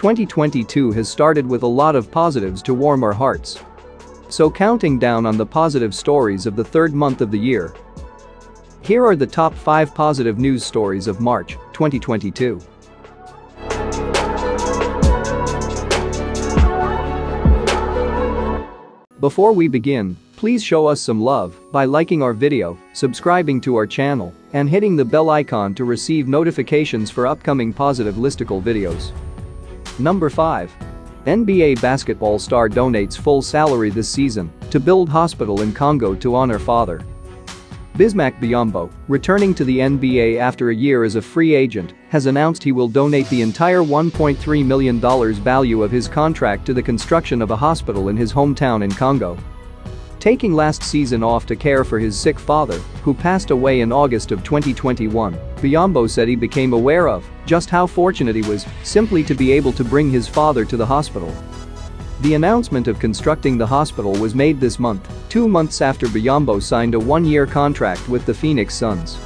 2022 has started with a lot of positives to warm our hearts. So counting down on the positive stories of the third month of the year. Here are the top 5 positive news stories of March 2022. Before we begin, please show us some love by liking our video, subscribing to our channel, and hitting the bell icon to receive notifications for upcoming positive listicle videos. Number 5. NBA basketball star donates full salary this season to build hospital in Congo to honor father. Bismack Biyombo, returning to the NBA after a year as a free agent, has announced he will donate the entire $1.3 million value of his contract to the construction of a hospital in his hometown in Congo. Taking last season off to care for his sick father, who passed away in August of 2021, Biyombo said he became aware of just how fortunate he was simply to be able to bring his father to the hospital. The announcement of constructing the hospital was made this month, two months after Biyombo signed a one-year contract with the Phoenix Suns.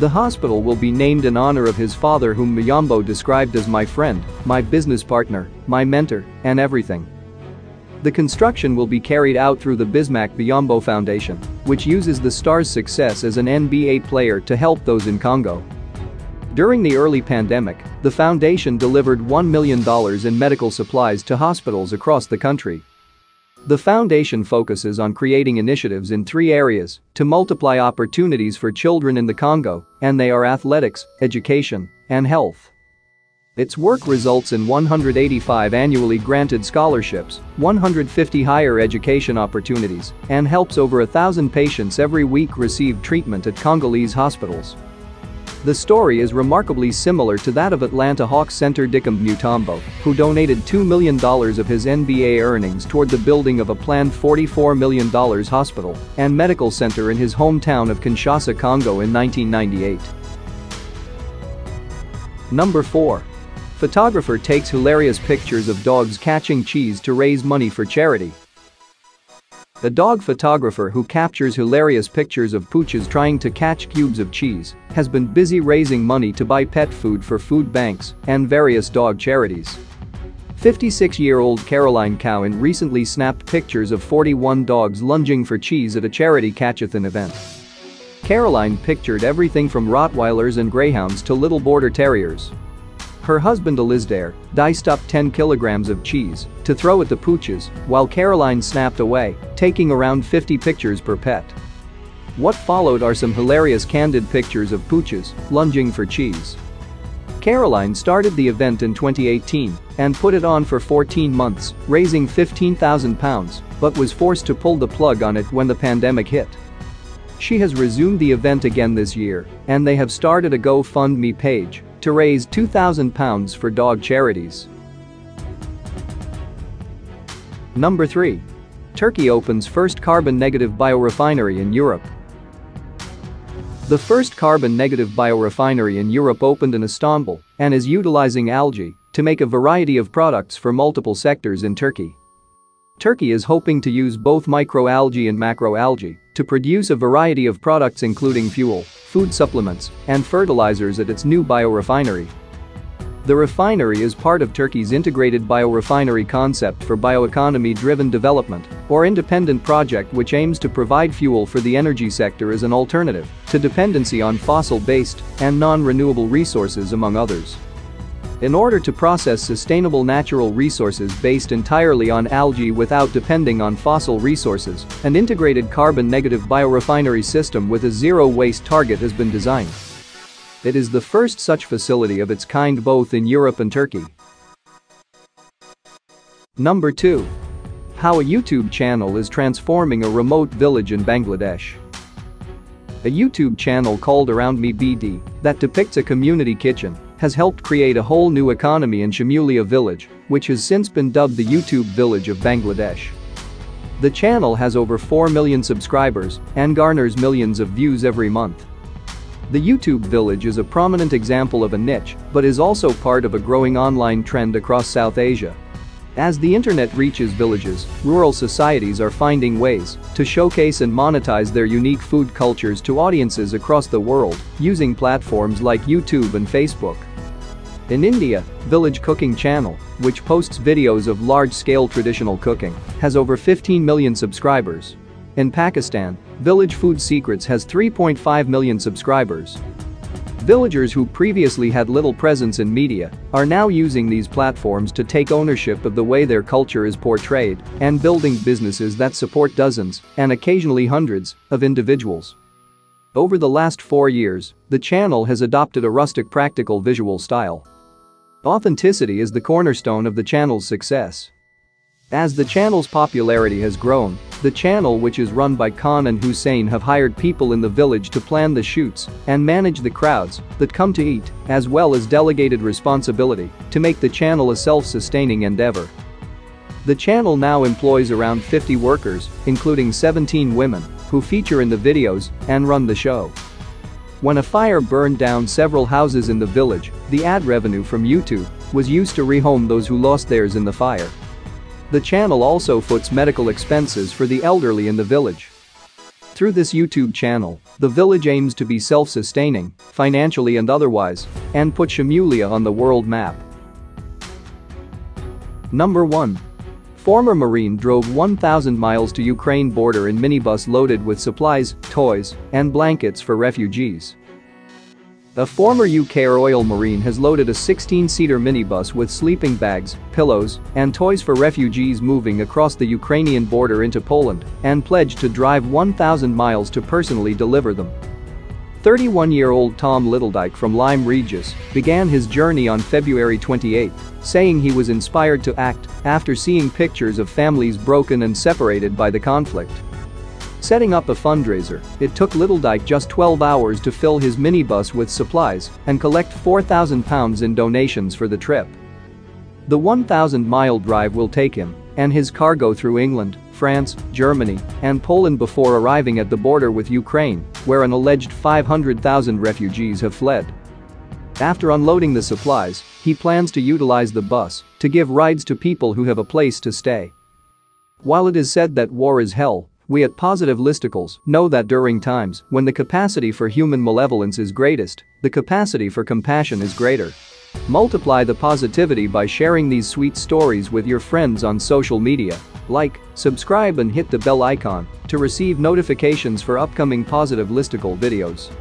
The hospital will be named in honor of his father whom Biyombo described as my friend, my business partner, my mentor, and everything. The construction will be carried out through the Bismack Biyombo Foundation, which uses the star's success as an NBA player to help those in Congo. During the early pandemic, the foundation delivered $1 million in medical supplies to hospitals across the country. The foundation focuses on creating initiatives in three areas to multiply opportunities for children in the Congo, and they are athletics, education, and health. Its work results in 185 annually granted scholarships, 150 higher education opportunities, and helps over a thousand patients every week receive treatment at Congolese hospitals. The story is remarkably similar to that of Atlanta Hawks center Dikembe Mutombo, who donated $2 million of his NBA earnings toward the building of a planned $44 million hospital and medical center in his hometown of Kinshasa, Congo in 1998. Number 4. Photographer takes hilarious pictures of dogs catching cheese to raise money for charity. The dog photographer who captures hilarious pictures of pooches trying to catch cubes of cheese has been busy raising money to buy pet food for food banks and various dog charities. 56-year-old Carolyne Cowan recently snapped pictures of 41 dogs lunging for cheese at a charity catchathon event. Carolyne pictured everything from Rottweilers and Greyhounds to little Border Terriers. Her husband Alasdair diced up 10 kilograms of cheese to throw at the pooches while Carolyne snapped away, taking around 50 pictures per pet. What followed are some hilarious candid pictures of pooches lunging for cheese. Carolyne started the event in 2018 and put it on for 14 months, raising £15,000, but was forced to pull the plug on it when the pandemic hit. She has resumed the event again this year, and they have started a GoFundMe page to raise £2,000 for dog charities. Number 3. Turkey opens first carbon-negative biorefinery in Europe. The first carbon-negative biorefinery in Europe opened in Istanbul and is utilizing algae to make a variety of products for multiple sectors in Turkey. Turkey is hoping to use both microalgae and macroalgae to produce a variety of products including fuel, food supplements, and fertilizers at its new biorefinery. The refinery is part of Turkey's integrated biorefinery concept for bioeconomy-driven development, or independent project which aims to provide fuel for the energy sector as an alternative to dependency on fossil-based and non-renewable resources among others. In order to process sustainable natural resources based entirely on algae without depending on fossil resources, an integrated carbon-negative biorefinery system with a zero-waste target has been designed. It is the first such facility of its kind both in Europe and Turkey. Number 2. How a YouTube channel is transforming a remote village in Bangladesh. A YouTube channel called Around Me BD that depicts a community kitchen has helped create a whole new economy in Shamulia village, which has since been dubbed the YouTube village of Bangladesh. The channel has over 4 million subscribers and garners millions of views every month. The YouTube village is a prominent example of a niche, but is also part of a growing online trend across South Asia. As the internet reaches villages, rural societies are finding ways to showcase and monetize their unique food cultures to audiences across the world using platforms like YouTube and Facebook. In India, Village Cooking Channel, which posts videos of large-scale traditional cooking, has over 15 million subscribers. In Pakistan, Village Food Secrets has 3.5 million subscribers. Villagers who previously had little presence in media are now using these platforms to take ownership of the way their culture is portrayed and building businesses that support dozens, and occasionally hundreds, of individuals. Over the last four years, the channel has adopted a rustic practical visual style. Authenticity is the cornerstone of the channel's success. As the channel's popularity has grown, the channel which is run by Khan and Hussein have hired people in the village to plan the shoots and manage the crowds that come to eat, as well as delegated responsibility to make the channel a self-sustaining endeavor. The channel now employs around 50 workers, including 17 women, who feature in the videos and run the show. When a fire burned down several houses in the village, the ad revenue from YouTube was used to rehome those who lost theirs in the fire. The channel also foots medical expenses for the elderly in the village. Through this YouTube channel, the village aims to be self-sustaining, financially and otherwise, and put Shamulia on the world map. Number 1. Former Marine drove 1,000 miles to Ukraine border in minibus loaded with supplies, toys, and blankets for refugees. A former UK Royal Marine has loaded a 16-seater minibus with sleeping bags, pillows, and toys for refugees moving across the Ukrainian border into Poland and pledged to drive 1,000 miles to personally deliver them. 31-year-old Tom Littledyke from Lyme Regis began his journey on February 28, saying he was inspired to act after seeing pictures of families broken and separated by the conflict. Setting up a fundraiser, it took Littledyke just 12 hours to fill his minibus with supplies and collect £4,000 in donations for the trip. The 1,000-mile drive will take him and his cargo through England, France, Germany, and Poland before arriving at the border with Ukraine, where an alleged 500,000 refugees have fled. After unloading the supplies, he plans to utilize the bus to give rides to people who have a place to stay. While it is said that war is hell, we at Positive Listicles know that during times when the capacity for human malevolence is greatest, the capacity for compassion is greater. Multiply the positivity by sharing these sweet stories with your friends on social media. Like, subscribe and hit the bell icon to receive notifications for upcoming Positive Listicle videos.